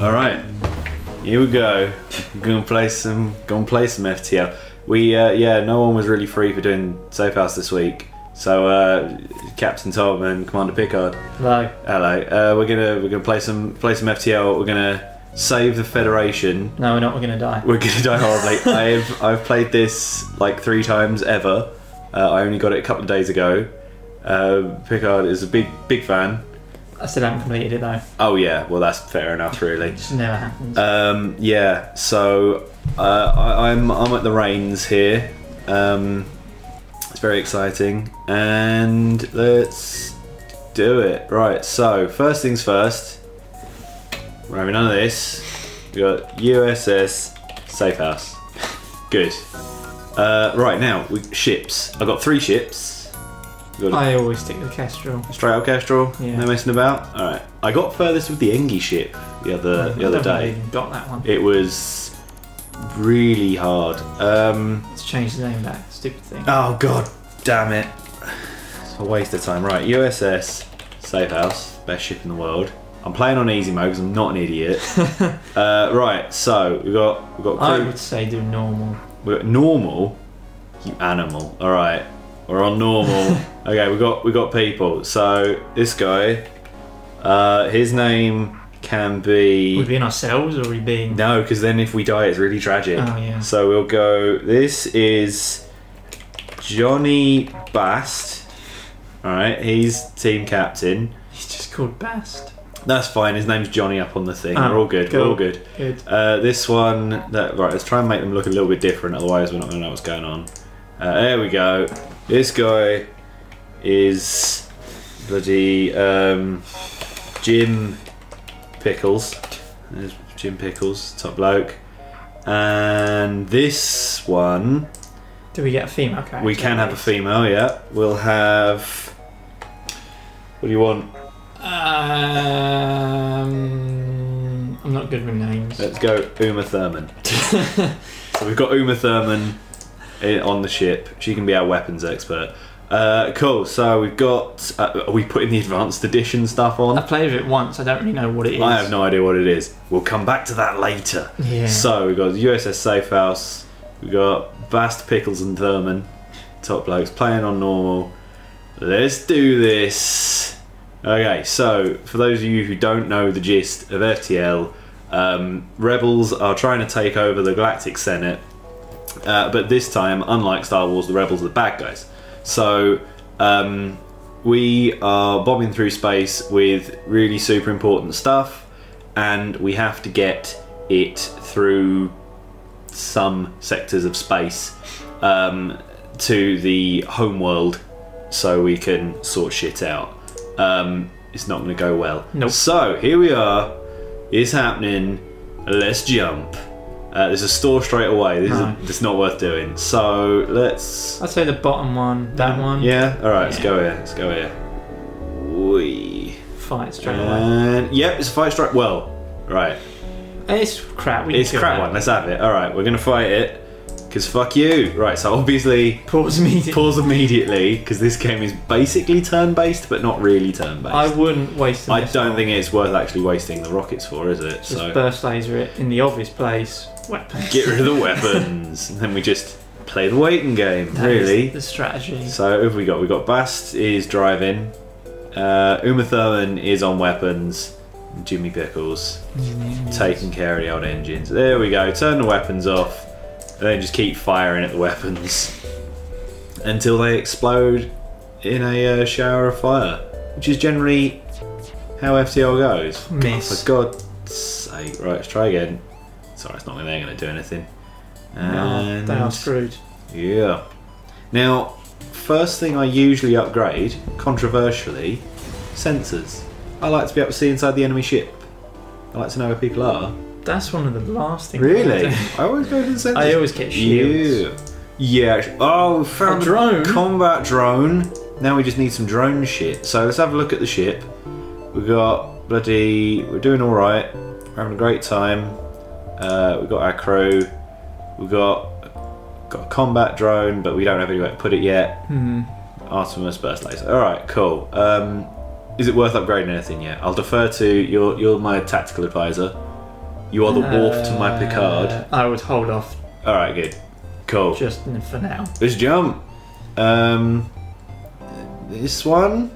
All right, here we go. Gonna play some, gonna play some FTL. We, uh, yeah, no one was really free for doing Safehouse this week, so uh, Captain Tom and Commander Pickard. Hello. Hello. Uh, we're gonna we're gonna play some play some FTL. We're gonna save the Federation. No, we're not. We're gonna die. We're gonna die horribly. I've I've played this like three times ever. Uh, I only got it a couple of days ago. Uh, Pickard is a big big fan. I still haven't completed it though. Oh yeah, well that's fair enough, really. It just never happens. Um, yeah, so uh, I, I'm I'm at the reins here. Um, it's very exciting, and let's do it. Right. So first things first. We're having none of this. We got USS Safehouse. Good. Uh, right now, we, ships. I've got three ships. Got I always stick with Kestrel. straight up Kestrel. Yeah. No messing about. All right. I got furthest with the Engi ship the other the I other day. even got that one. It was really hard. Um, Let's change the name of that stupid thing. oh god, damn it! It's a waste of time. Right, USS Safehouse, best ship in the world. I'm playing on easy mode because I'm not an idiot. uh, right, so we got we got I would say do normal. we got normal. You animal. All right, we're on normal. okay, we got we got people. So this guy, uh, his name can be. Would we being ourselves or are we being? No, because then if we die, it's really tragic. Oh, yeah. So we'll go. This is Johnny Bast. All right, he's team captain. He's just called Bast. That's fine. His name's Johnny up on the thing. We're all good. We're all good. Good. Uh, this one, that right. Let's try and make them look a little bit different. Otherwise, we're not going to know what's going on. Uh, there we go. This guy is bloody um, Jim Pickles. There's Jim Pickles, top bloke. And this one, Do we get a female character? we can have a female. Yeah, we'll have. What do you want? Um, I'm not good with names. Let's go Uma Thurman. so we've got Uma Thurman i- on the ship. She can be our weapons expert. Uh, cool. So we've got. Uh, are we putting the advanced edition stuff on? I played with it once. I don't really know what it is. I have no idea what it is. We'll come back to that later. Yeah. So we've got USS Safehouse. We've got Bast Pickles and Thurman, top blokes playing on normal. Let's do this. Okay, so for those of you who don't know the gist of FTL, um, rebels are trying to take over the Galactic Senate, uh, but this time, unlike Star Wars, the rebels are the bad guys. So um, we are bombing through space with really super important stuff, and we have to get it through some sectors of space um, to the home world so we can sort shit out. Um, it's not going to go well. Nope. So here we are. It's happening. Let's jump. Uh, there's a store straight away. This Right. is it's not worth doing. So let's. I'd say the bottom one, that one. Yeah. All right. Let's go here. Let's go here. Wee. Fight straight away. Yep, it's a fight strike. Well, right. It's crap. We It's can a kill crap one. Let's have it. All right, we're gonna fight it. Cause fuck you. Right. So obviously Pause immediately. pause immediately because this game is basically turn-based, but not really turn-based. I wouldn't waste. I don't think it's worth actually wasting the rockets for, is it? Just So burst laser it in the obvious place. Weapons. get rid of the weapons, and then we just play the waiting game. That really. the strategy. So who have we got? We got Bast is driving. Uh, Uma Thurman is on weapons. Jimmy Pickles taking care of the old engines. There we go. Turn the weapons off, and then just keep firing at the weapons until they explode in a uh, shower of fire, which is generally how FTL goes. Miss. For God's sake! Right, let's try again. Sorry, it's not they're going to do anything. No, And they are screwed. yeah. Now, first thing I usually upgrade, controversially, sensors. I like to be able to see inside the enemy ship. I like to know where people are. That's one of the last things. Really? do. I always go to the sensors. I always get shields. Yeah. Yeah. Oh, we found A drone? combat drone. Now we just need some drone shit. So let's have a look at the ship. We've got bloody. We're doing all right. We're having a great time. Uh, we've got our crew. We've got got a combat drone, but we don't have anywhere to put it yet. Hmm. Artemis burst laser. All right, cool. Um, is it worth upgrading anything yet? I'll defer to you're you're my tactical advisor. You are the Worf to my Picard. Uh, I would hold off All right, good, cool. just for now. Let's jump. Um, this one.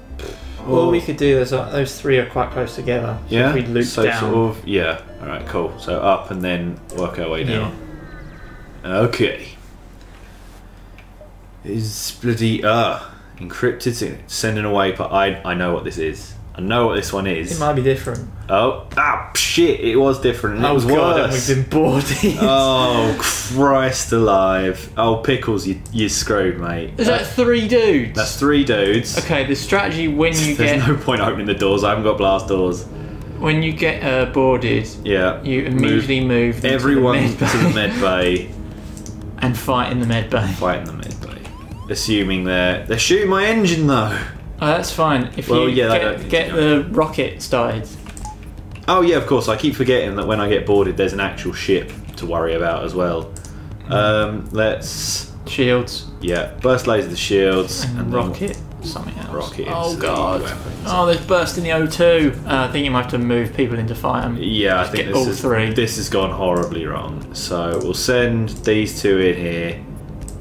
Well, Or- we could do those. Those three are quite close together. So yeah. We loop so down. sort of yeah. All right, cool. So up and then work our way down. Yeah. Okay. Is bloody uh encrypted sending away but I I know what this is. I know what this one is. It might be different. Oh ah shit, it was different and it oh was god, and worse. we've been boarded. oh Christ alive. Oh pickles you you screwed mate. Is that three dudes? That's three dudes. okay. The strategy when you get There's get no point opening the doors. I haven't got blast doors. when you get uh, boarded, Yeah. you immediately move, into everyone the med to the med bay. and fight in the med bay. Fight in the med bay. Assuming they're they're shooting my engine though. Oh, that's fine. If Well, you yeah, they don't need get, get the rocket started. Oh yeah, of course. I keep forgetting that when I get boarded, there's an actual ship to worry about as well. Um, let's Shields yeah, burst laser the shields and, then rocket something else. rocket. oh god. Oh, there's burst in the O2. Uh, I think you might have to move people into fight 'em. Yeah, I think this is three. this has gone horribly wrong. So we'll send these two in here,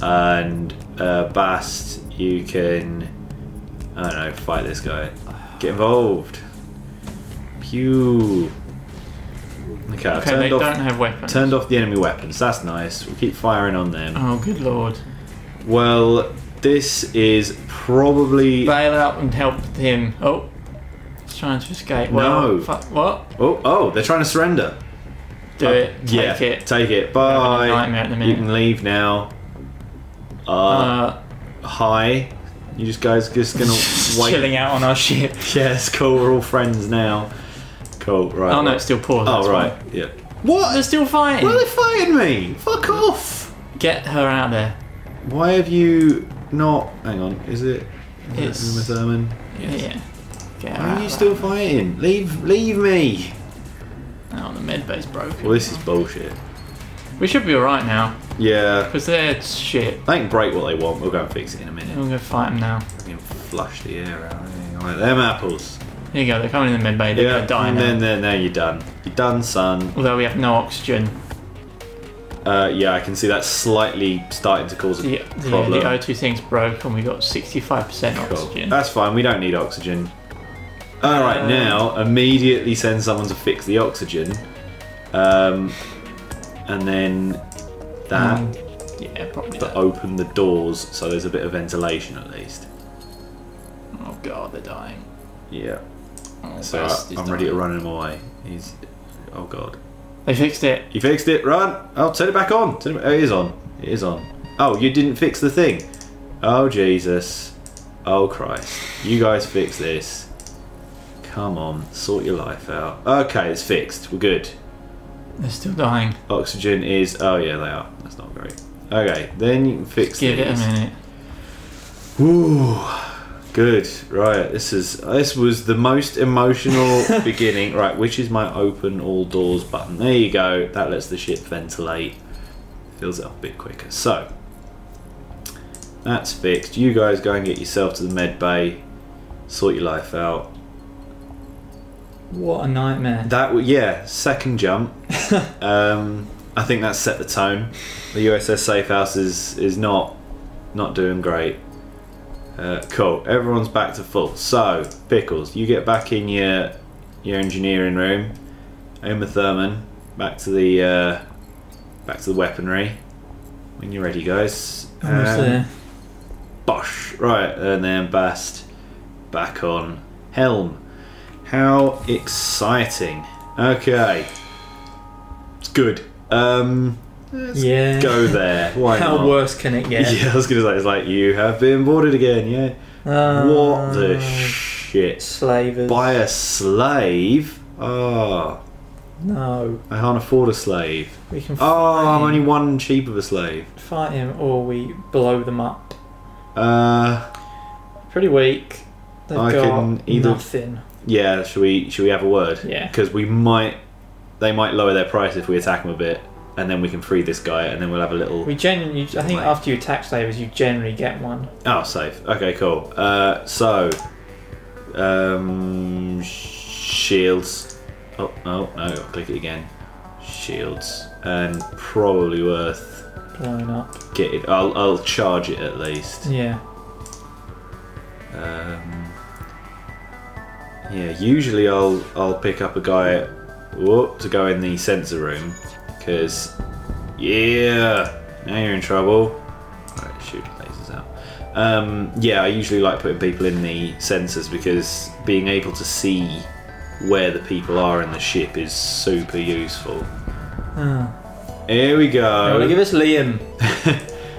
and uh, Bast, you can I don't know, fight this guy. Get involved. Pew. Okay, I've Okay, they turned off don't have weapons. turned off the enemy weapons. That's nice. We'll keep firing on them. Oh, good lord. Well, this is probably. Bail out and help him. Oh, he's trying to escape. Well, No. Fuck, what? Oh, oh, they're trying to surrender. Do Uh, it. Take yeah, it. Take it. Bye. nightmare at the You can leave now. Uh, Uh, hi. You just guys just gonna wait. chilling out on our ship. Yes, cool. We're all friends now. Cool. Right. Oh no, it's still paused. Oh right. why. Yeah. What? They're still fighting. Why are they fighting me? Fuck off. Get her out there. Why have you not? Hang on. Is it? Is It's- it Uma Thurman? Yeah. Get Why are you still there. fighting? Leave, leave me. Oh, the med bay's broken. Well, this is bullshit. We should be alright now, Yeah. because they're shit. They can break what they want. We'll go and fix it in a minute. We'll go fight them now. We can flush the air out. Right, them apples. Here you go, they're coming in the mid bay. they're Yeah, gonna and then, then, now you're done. You're done, son. Although we have no oxygen. Uh, yeah, I can see that's slightly starting to cause a The, the, problem. the O2 thing's broke and we got 65% Cool. oxygen. That's fine. We don't need oxygen. All right, Uh, now immediately send someone to fix the oxygen, um, and then that Mm, yeah, probably to that. open the doors so there's a bit of ventilation at least. Oh god, they're dying. Yeah. Oh, So I, i'm ready to run him away. He's. Oh god. They fixed it. You fixed it. Run. Oh, turn it back on. Turn it, oh, it is on. It is on. Oh, you didn't fix the thing. Oh Jesus. Oh Christ. You guys fix this. Come on, sort your life out. Okay, it's fixed. We're good. They're still dying. Oxygen is. Oh yeah, they are. That's not great. Okay, then you can fix Give it a minute. Woo. Good. Right. This is. This was the most emotional beginning. Right. Which is my open all doors button? There you go. That lets the ship ventilate. Fills it up a bit quicker. So. That's fixed. You guys go and get yourself to the med bay. Sort your life out. What a nightmare. That yeah, second jump. um, I think that set the tone. The USS Safehouse is is not not doing great. Uh, cool. Everyone's back to full. So pickles, you get back in your your engineering room. Uma Thurman, back to the uh, back to the weaponry. When you're ready, guys. Almost Um, there. Bosh. Right, and then Bast back on Helm. How exciting. Okay. It's good. Um let's Yeah. go there. Why How not? worse can it get? Yeah, I was gonna say it's like you have been boarded again, yeah. Uh, what the shit? Slavers. Buy a slave? Oh No. I can't afford a slave. We can Oh, I'm fight, only one cheap of a slave. fight him or we blow them up. Uh Pretty weak. They've I got can either- nothing. yeah, should we should we have a word? Yeah. because we might they might lower their price if we attack them a bit, and then we can free this guy, and then we'll have a little. We genuinely, I think after you attack slavers, you generally get one. Oh, safe. Okay, cool. Uh, so, um, shields. Oh, oh no! I'll click it again. Shields, and probably worth Blown up. getting. I'll I'll charge it at least. Yeah. Um, yeah, usually I'll I'll pick up a guy whoop, to go in the sensor room because yeah, now you're in trouble. Right, shoot lasers out. Um, yeah, I usually like putting people in the sensors because being able to see where the people are in the ship is super useful. Oh. Here we You want to go. give us Liam?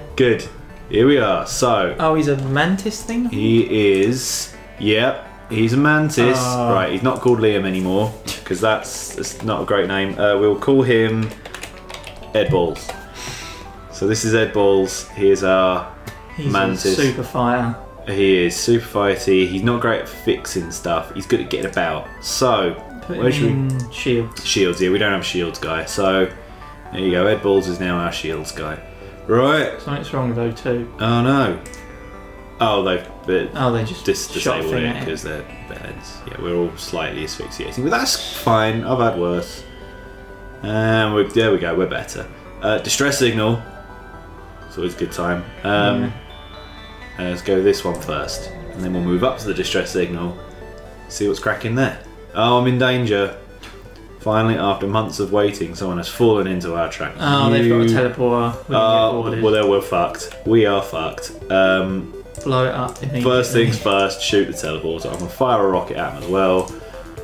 Good. Here we are. So Oh, he's a mantis thing? He is. Yep. He's a mantis. Oh. Right. He's not called Liam anymore because that's, that's not a great name. Uh, we'll call him Ed Balls. So this is Ed Balls. He is our. He's Mantis. super fighter. He is super fighty. He's not great at fixing stuff. He's good at getting about. So Put Where should we- shields. shields. Yeah, we don't have shields guy. So there you go. Ed Balls is now our shields guy. Right. Something's wrong though O2. Oh no. Oh, they've. But Oh, they just dis- shot a disabled it because they're beds. Yeah, we're all slightly asphyxiating, but that's fine. I've had worse. And we there we go. We're better. Uh, distress signal. It's always a good time. Um, uh, let's go this one first, and then we'll move up to the distress signal. See what's cracking there. Oh, I'm in danger. Finally, after months of waiting, someone has fallen into our trap. Oh, they've got a You- teleporter. We Oh, well, then we're fucked. We are fucked. Um, Blow it up. First things first, shoot the teleporter. I'm gonna fire a rocket at them as well.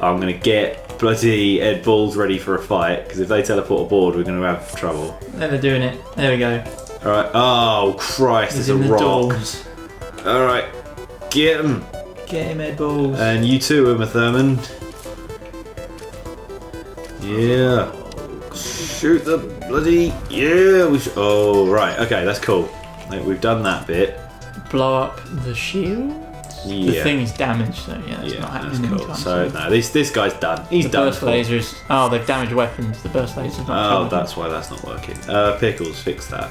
I'm gonna get bloody Ed Balls ready for a fight because if they teleport aboard, we're gonna have trouble. There they're doing it. There we go. All right. Oh Christ! He's There's a the rock. doors. All right. Get him. Get him, Ed Balls. And you too, Uma Thurman. Yeah. Shoot the bloody yeah. We sh- oh right. Okay, that's cool. Like, we've done that bit. Blow up the shield. The thing is damaged, so yeah, that's yeah, not that's happening cool. anytime So no, this this guy's done. He's the done. burst lasers. Oh, they've damaged weapons. The burst lasers. Not Oh, that's why that's not working. Uh, pickles, fix that.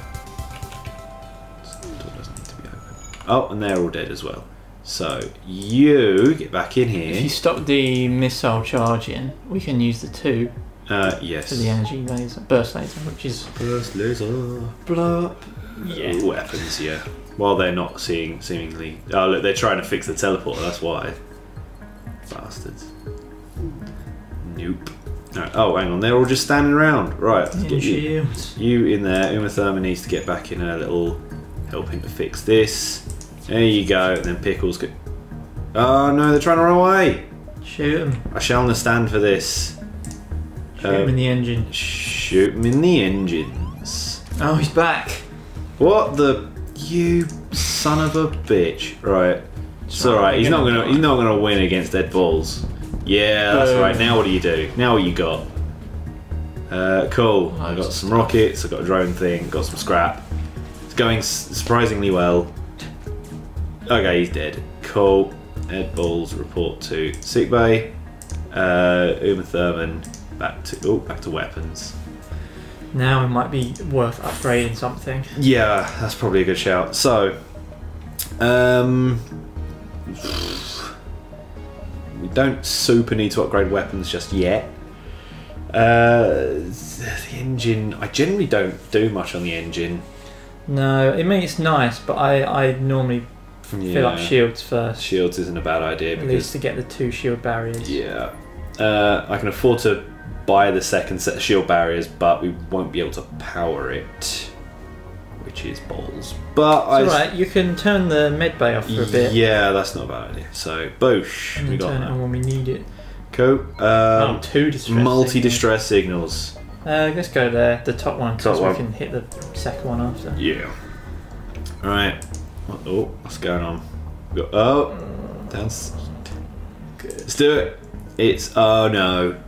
Door doesn't need to be open. Oh, and they're all dead as well. So you get back in here. If you stop the missile charging, we can use the two Uh, yes. for the energy laser, burst laser, which is burst laser. blow up. Yeah. Weapons, yeah. While they're not seeing, seemingly. Oh, look, they're trying to fix the teleporter. That's why. Bastards. Nope. No. Oh, hang on. They're all just standing around. Right. let's get you. You in there. Uma Thurman needs to get back in a little helping to fix this. There you go. And then Pickles go. Oh no, they're trying to run away. Shoot him. I shall not stand for this. Shoot him Um, in the engine. Shoot 'em in the engines. Oh, he's back. What the? You son of a bitch. Right. It's Right, alright. He's not gonna. He's not gonna win against Dead Balls. Yeah, that's right. Now what do you do? Now what you got? Uh, cool. I got some rockets. I got a drone thing. Got some scrap. It's going s- surprisingly well. Okay, he's dead. Cool. Ed Balls report to sickbay. Uh, Uma Thurman back to oh back to weapons. Now it might be worth upgrading something. Yeah, that's probably a good shout. So, um, we don't super need to upgrade weapons just yet. Uh, the engine, I generally don't do much on the engine. No, I mean it's nice, but I, I normally fill up shields first, Shields isn't a bad idea at least because to get the two shield barriers. yeah, uh, I can afford to buy the second set of shield barriers, but we won't be able to power it, which is balls. But I alright, you can turn the med bay off for a bit Yeah, that's not a bad idea. So, boosh, we got turn it on that. when we need it. Cool. oh, Um, two distress. multi distress signals. Uh, let's go there, the top one, because we can hit the second one after. Yeah. Alright. Oh, what's going on? Got, oh, down. Good. Let's do it. It's, oh no.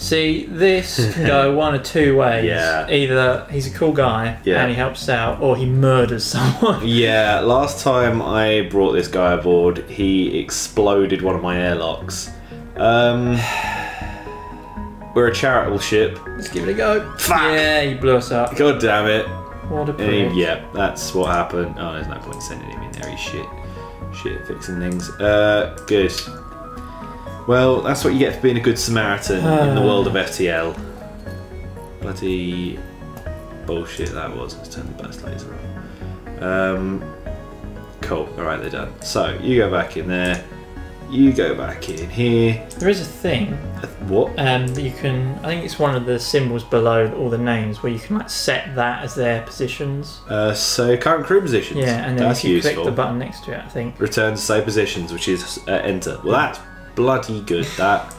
See, this can go one of two ways. Yeah. Either he's a cool guy Yeah. and he helps out, or he murders someone. Yeah, last time I brought this guy aboard, he exploded one of my airlocks. Um, we're a charitable ship. Let's give it a go. Fuck. Yeah, he blew us up. God damn it. What a he- prick. yeah, that's what happened. Oh, there's no point sending him in there. He's shit. Shit at fixing things. Uh, good. Well, that's what you get for being a good Samaritan in the world of FTL. Bloody bullshit that was. Let's turn the burst laser off. Um, cool. Alright, they're done. So, you go back in there. You go back in here. There is a thing Uh, What? um, that you can. I think it's one of the symbols below all the names where you can like set that as their positions. Uh, so, current crew positions. Yeah, and then that's if you useful. click the button next to it, I think. return to save positions, which is uh, enter. Well, that's bloody good. That.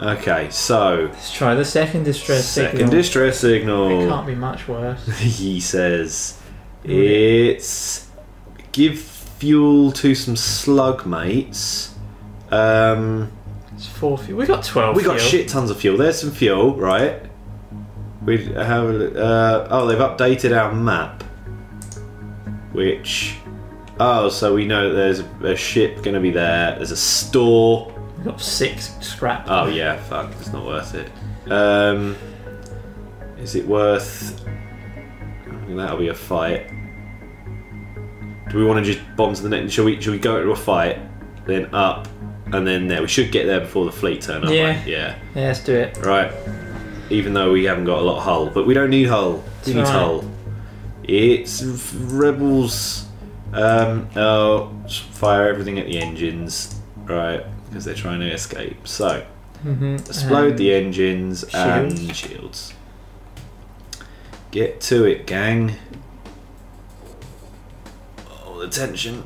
Okay, so Let's try the second distress second signal. distress It can't be much worse. he says it's give fuel to some slug mates. Um, It's four fuel. We got twelve. we got fuel. shit tons of fuel. There's some fuel, right? We have. Uh, oh, they've updated our map, which. Oh, so we know there's a ship going to be there. There's a store. We got six scrap. Oh yeah, fuck, it's not worth it. Um, is it worth? That'll be a fight. Do we want to just bomb to the next? Shall we? Shall we go into a fight, then up, and then there? We should get there before the fleet turn up. Yeah. right? Yeah. Yeah, let's do it. Right. Even though we haven't got a lot of hull, but we don't need hull. We need right. hull. It's rebels. Um, oh, fire everything at the engines. Right, because they're trying to escape. So. Mm-hmm. Explode the engines and shields. shields. Get to it, gang. Oh, the tension.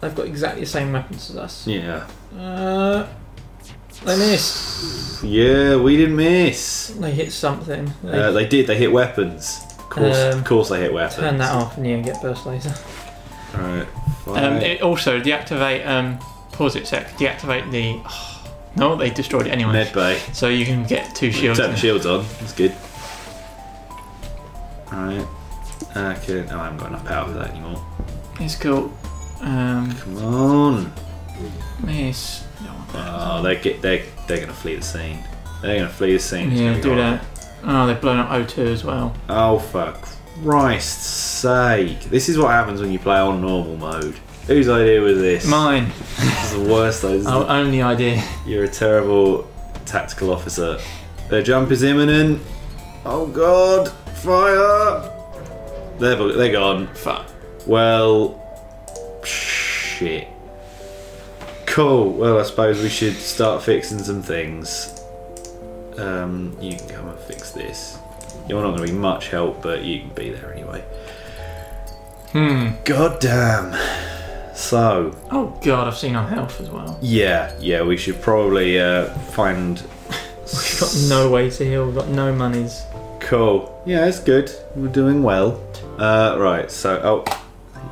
They've got exactly the same weapons as us. Yeah. Uh, they missed. Yeah, we didn't miss. They hit something. They Uh, they did. They hit weapons. Of course, Um, of course, they hit weapons. turn that off and you get burst laser. Right. Um, it also deactivate. Um, pause it a sec. Deactivate the. no, they destroyed it anyway. Med bay. So you can get two shields. The shields on. That's good. Alright. Okay. Oh, I haven't got enough power for that anymore. It's cool. Um, Come on. miss. Oh, they get they they're gonna flee the scene. They're gonna flee the scene. It's yeah, do that. Oh, they've blown up O2 as well. Oh, for Christ's sake. This is what happens when you play on normal mode. Whose idea was this? Mine. The worst though. This is Our the- only idea. You're a terrible tactical officer. Their jump is imminent. Oh god, fire! They're, they're gone. Fuck. Well, shit. Cool. Well, I suppose we should start fixing some things. Um, you can come and fix this. You're not going to be much help, but you can be there anyway. Hmm. God damn. So, Oh god, I've seen our health as well. yeah, yeah, we should probably uh, find. We've got no way to heal. We've got no monies. Cool. Yeah, it's good. We're doing well. Uh, right, so. Oh,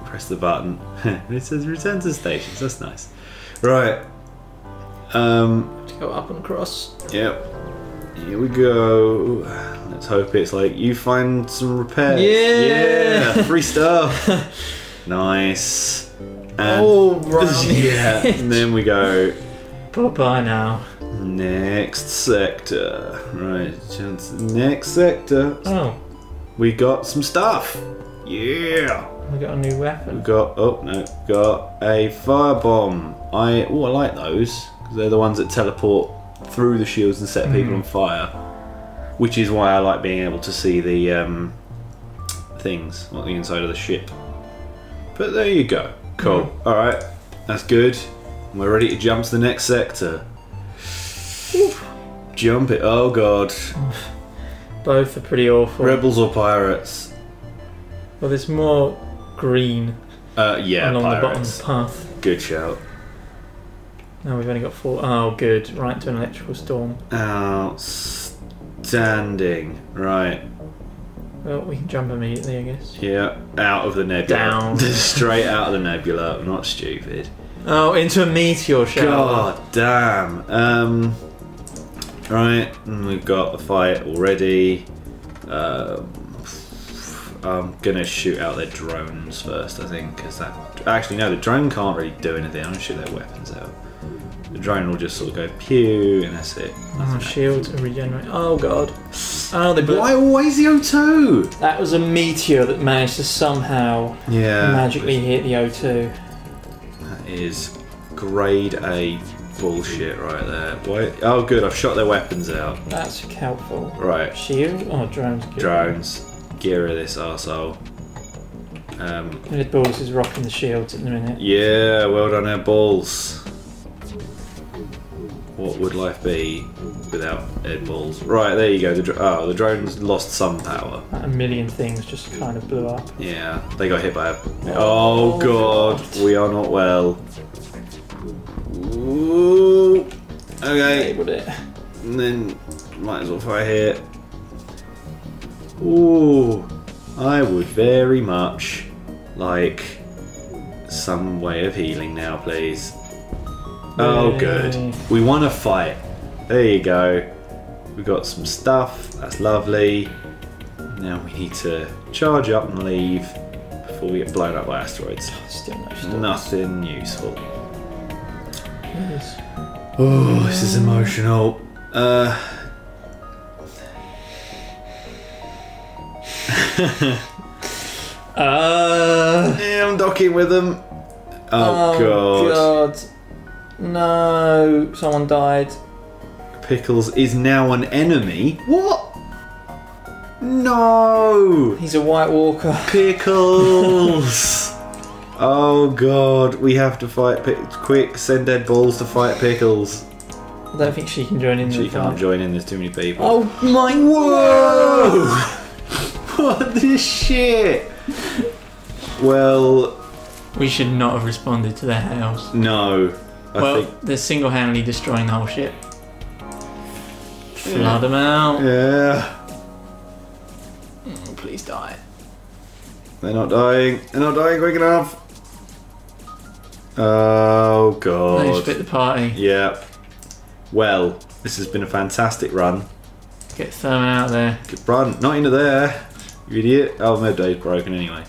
press the button. it says return to stations. That's nice. Right. Um, To go up and across. Yep. Here we go. Let's hope it's like you find some repairs. Yeah. Yeah, free stuff. nice. And oh, right. yeah. And then we go Bye bye now. next sector. Right. Next sector. Oh, We got some stuff. Yeah. we got a new weapon. We got oh no, got a firebomb. I oh I like those because they're the ones that teleport through the shields and set people Mhm. on fire. Which is why I like being able to see the um, things on the inside of the ship. But there you go. Cool. All right, that's good. We're ready to jump to the next sector. Jump it! Oh god! Both are pretty awful. Rebels or pirates? Well, there's more green Uh, yeah, along pirates. the bottom path. Good shout. Now we've only got four. Oh, good. Right to an electrical storm. Outstanding. Right. Well, we can jump immediately, I guess. Yeah. Out of the nebula. Down. Straight out of the nebula. I'm not stupid. Oh, into a meteor shower. God damn. Um. Right. and We've got a fight already. Um, I'm gonna shoot out their drones first, I think, because that. Actually, no, the drone can't really do anything. I'm gonna shoot their weapons out. The drone will just sort of go pew, and that's it. Oh, shields are regenerate. Oh god. Oh, they blew. Why always the O2? That was a meteor that managed to somehow Yeah. magically hit the O2. That is grade A bullshit right there. Why? Oh, good. I've shot their weapons out. That's helpful. Right. Shield? Oh, drones. good. Drones. Gear of this arsehole. Um, Ed Balls is rocking the shields at the minute. yeah, well done, Ed Balls. What would life be without Ed Balls? Right, there you go. The dr- oh, the drones lost some power. A million things just kind of blew up. Yeah, they got hit by a. Oh, god, we are not well. Ooh. Okay, Enabled it. and then might as well fire here. Ooh, I would very much like some way of healing now, please. Oh, good. We want to fight. There you go. We've got some stuff. That's lovely. Now we need to charge up and leave before we get blown up by asteroids. Still no. Nothing useful. Yes. Oh, this is emotional. Uh. Uh, Yeah, I'm docking with them. Oh, god. God. No, someone died. Pickles is now an enemy. What? No! He's a White Walker. Pickles! oh god, we have to fight Pick- Quick, send dead balls to fight Pickles. I don't think she can join in. She can't fight. join in, there's too many people. Oh my Whoa! what the shit? Well, We should not have responded to their hails. no. I well, think. they're single-handedly destroying the whole ship. Flood them out. Yeah. Oh, please die. They're not dying. They're not dying quick enough. Oh They god. split the party. Yeah. Well, this has been a fantastic run. Get Thurman out there. Good run. Not into there. You idiot. Oh, med bay's broken anyway.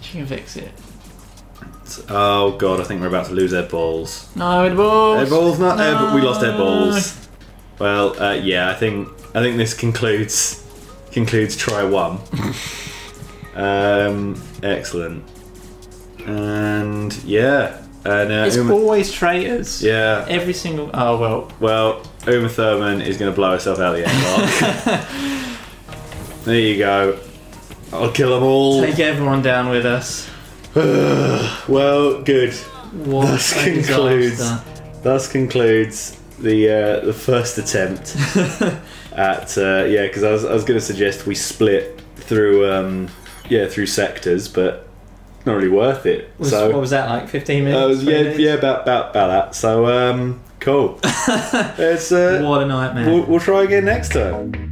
She can fix it. Oh god, I think we're about to lose their balls. No, Ed Balls. Air balls, not air, but we lost air balls. Well, uh, yeah, I think I think this concludes concludes try one. um, excellent. And yeah, and uh, It's Uma, always traitors. yeah. Every single. Oh well. Well, Uma Thurman is going to blow herself out of the airlock. there you go. I'll kill them all. Take everyone down with us. well, good. What Thus a concludes. disaster. Thus concludes the uh, the first attempt at uh, yeah. Because I was I was going to suggest we split through um, yeah through sectors, but not really worth it. Was, so what was that like? 15 minutes? uh, was- yeah minutes? yeah about about about that. So um, cool. It's uh, What a nightmare. we'll, we'll try again next time.